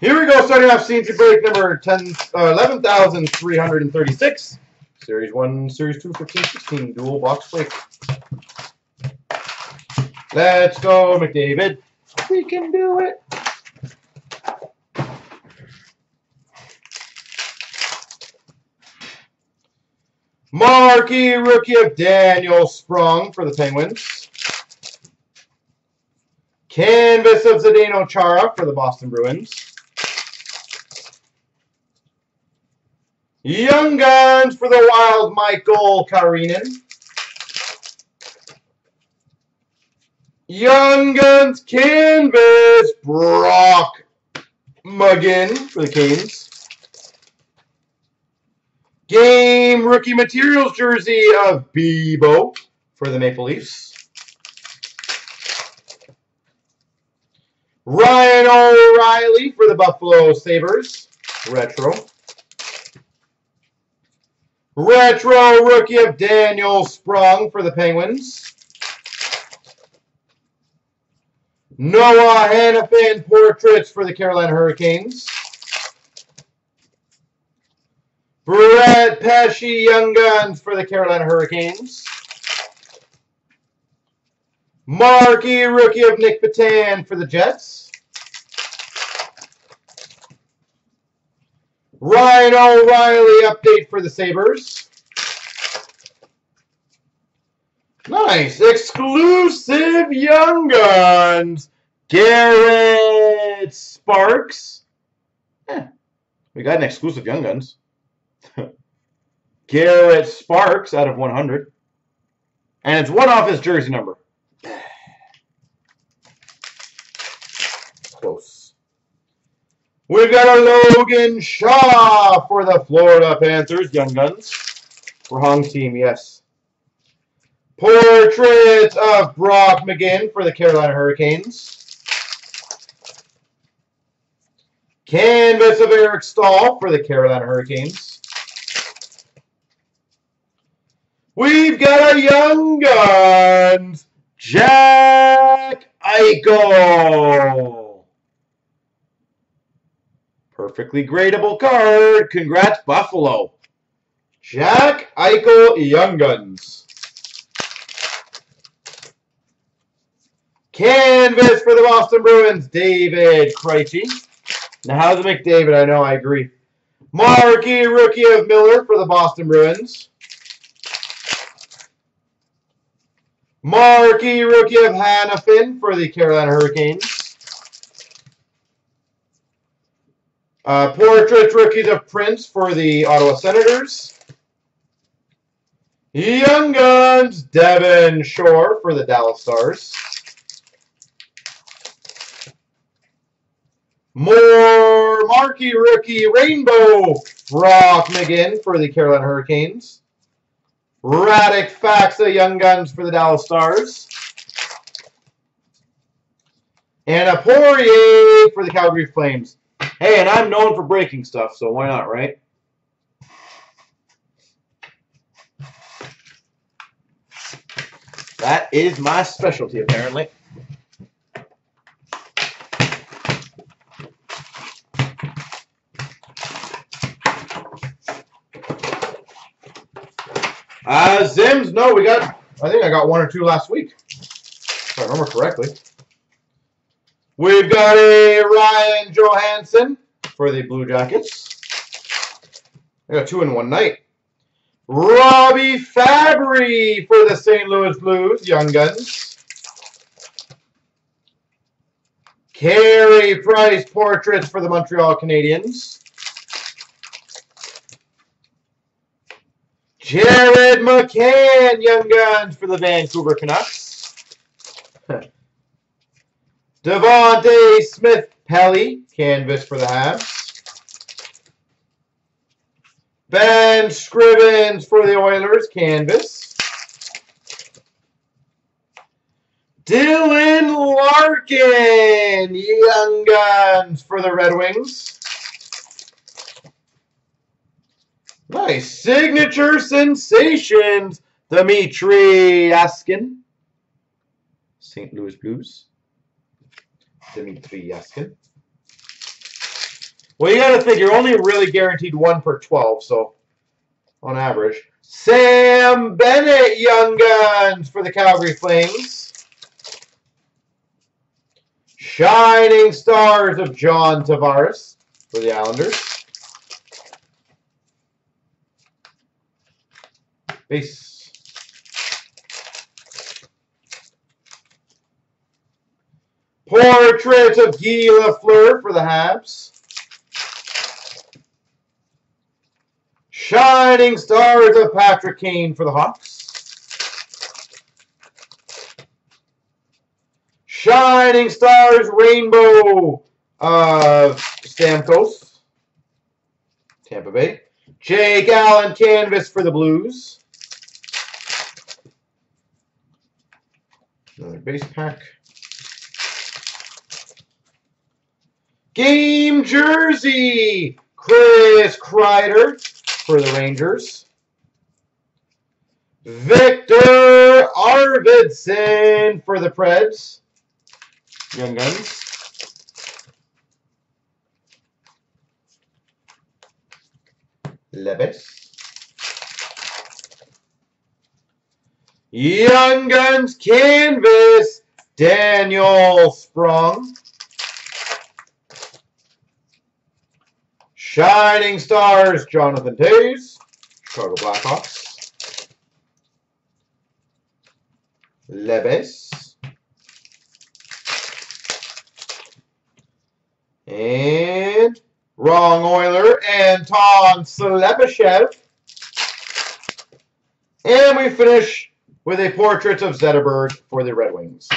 Here we go, starting off CNC break number 10, uh, 11,336. Series 1, Series 2, 15, 16, dual box break. Let's go, McDavid. We can do it. Marquee rookie of Daniel Sprong for the Penguins. Canvas of Zdeno Chara for the Boston Bruins. Young Guns for the Wild, Michael Karinen. Young Guns Canvas, Brock McGinn for the Canes. Game Rookie Materials jersey of Bibeau for the Maple Leafs. Ryan O'Reilly for the Buffalo Sabres, retro. Retro rookie of Daniel Sprong for the Penguins. Noah Hanifin portraits for the Carolina Hurricanes. Brett Pesce Young Guns for the Carolina Hurricanes. Marquee rookie of Nick Petan for the Jets. Ryan O'Reilly update for the Sabres. Nice. Exclusive Young Guns. Garrett Sparks. Eh, we got an exclusive Young Guns. Garrett Sparks out of 100. And it's one off his jersey number. Close. We've got a Logan Shaw for the Florida Panthers, Young Guns. For Hong team, yes. Portrait of Brock McGinn for the Carolina Hurricanes. Canvas of Eric Staal for the Carolina Hurricanes. We've got a Young Guns, Jack Eichel. Perfectly gradable card. Congrats, Buffalo. Jack Eichel, Young Guns. Canvas for the Boston Bruins, David Krejci. Now, how's it McDavid? I know, I agree. Marquee rookie of Miller for the Boston Bruins. Marquee rookie of Hanifin for the Carolina Hurricanes. Uh, portrait rookies of Prince for the Ottawa Senators. Young Guns, Devin Shore for the Dallas Stars. More marquee rookie Rainbow Brock McGinn for the Carolina Hurricanes. Radek Faksa Young Guns for the Dallas Stars. And a Poirier for the Calgary Flames. Hey, and I'm known for breaking stuff, so why not, right? That is my specialty, apparently. Uh, Zims, no, we got, I think I got one or two last week, if I remember correctly. We've got a Ryan Johansen for the Blue Jackets. I got two in one night. Robby Fabbri for the St. Louis Blues, Young Guns. Carey Price portraits for the Montreal Canadiens. Jared McCann, Young Guns for the Vancouver Canucks. Devante Smith Pelly, Canvas for the Habs. Ben Scrivens for the Oilers, Canvas. Dylan Larkin, Young Guns for the Red Wings. Nice. Signature Sensations, Dmitrij Jaskin. St. Louis Blues. Dmitrij Jaskin. Well, you got to think you're only really guaranteed one per 12, so on average. Sam Bennett, Young Guns for the Calgary Flames. Shining Stars of John Tavares for the Islanders. Base. Portrait of Guy Lafleur for the Habs. Shining Stars of Patrick Kane for the Hawks. Shining Stars Rainbow of Stamkos. Tampa Bay. Jake Allen Canvas for the Blues. Another base pack. Game Jersey, Chris Kreider for the Rangers. Viktor Arvidsson for the Preds. Young Guns. Lebes. Young Guns Canvas, Daniel Sprong. Shining Stars, Jonathan Toews, Chicago Blackhawks. Lebes. And wrong Oiler, Anton Slepyshev. And we finish with a portrait of Zetterberg for the Red Wings.